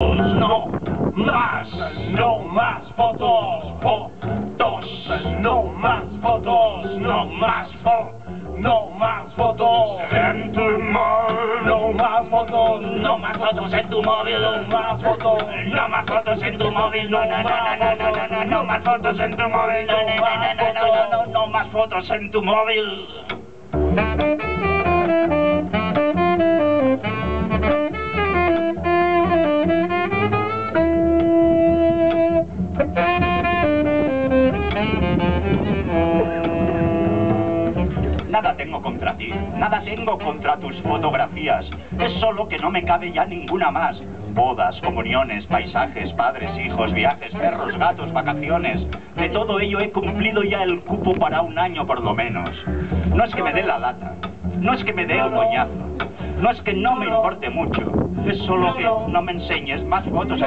No más, no más fotos, fotos, no más fotos, no más fotos, no más fotos. En tu móvil, no más fotos, no más fotos en tu móvil, no más fotos, no más fotos en tu móvil, no, no, no, no, no, no, no, no más fotos en tu móvil, no, no, no, no, no, no, no más fotos en tu móvil. Nada tengo contra ti, nada tengo contra tus fotografías. Es solo que no me cabe ya ninguna más. Bodas, comuniones, paisajes, padres, hijos, viajes, perros, gatos, vacaciones. De todo ello he cumplido ya el cupo para un año por lo menos. No es que me dé la lata, no es que me dé el coñazo, no es que no me importe mucho. Es solo que no me enseñes más fotos.